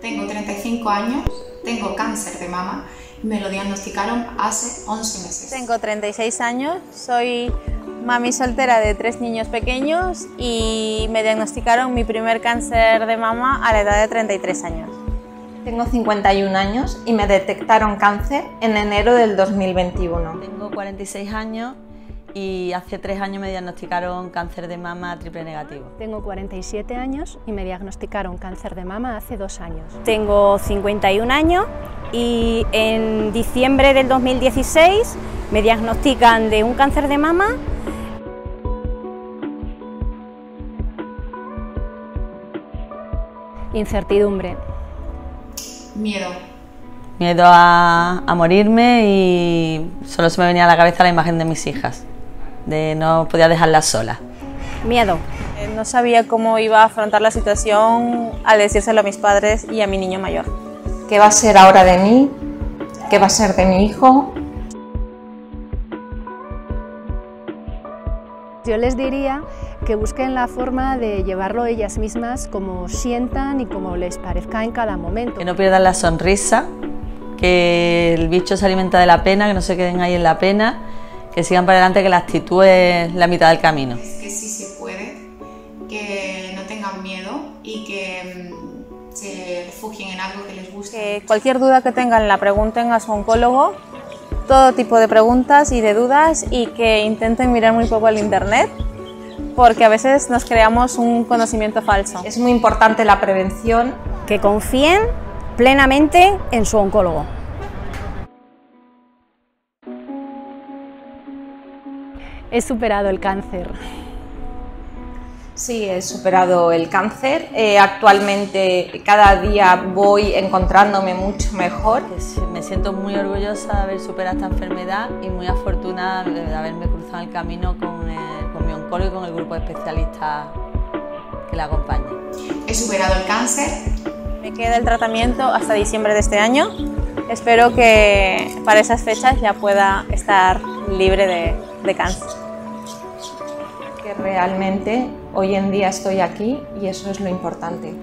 Tengo 35 años, tengo cáncer de mama y me lo diagnosticaron hace 11 meses. Tengo 36 años, soy mami soltera de tres niños pequeños y me diagnosticaron mi primer cáncer de mama a la edad de 33 años. Tengo 51 años y me detectaron cáncer en enero del 2021. Tengo 46 años y hace tres años me diagnosticaron cáncer de mama triple negativo. Tengo 47 años y me diagnosticaron cáncer de mama hace dos años. Tengo 51 años y en diciembre del 2016 me diagnostican de un cáncer de mama. Incertidumbre. Miedo. Miedo a, a morirme y solo se me venía a la cabeza la imagen de mis hijas de no podía dejarla sola. Miedo. Eh, no sabía cómo iba a afrontar la situación al decírselo a mis padres y a mi niño mayor. ¿Qué va a ser ahora de mí? ¿Qué va a ser de mi hijo? Yo les diría que busquen la forma de llevarlo ellas mismas como sientan y como les parezca en cada momento. Que no pierdan la sonrisa, que el bicho se alimenta de la pena, que no se queden ahí en la pena que sigan para adelante, que la actitud es la mitad del camino. Que sí se puede, que no tengan miedo y que mm, se refugien en algo que les guste. Que cualquier duda que tengan la pregunten a su oncólogo, todo tipo de preguntas y de dudas y que intenten mirar muy poco el internet porque a veces nos creamos un conocimiento falso. Es muy importante la prevención. Que confíen plenamente en su oncólogo. He superado el cáncer. Sí, he superado el cáncer. Eh, actualmente cada día voy encontrándome mucho mejor. Me siento muy orgullosa de haber superado esta enfermedad y muy afortunada de haberme cruzado el camino con, con mi oncólogo y con el grupo de especialistas que la acompaña. He superado el cáncer. Me queda el tratamiento hasta diciembre de este año. Espero que para esas fechas ya pueda estar libre de, cáncer. Que realmente hoy en día estoy aquí y eso es lo importante.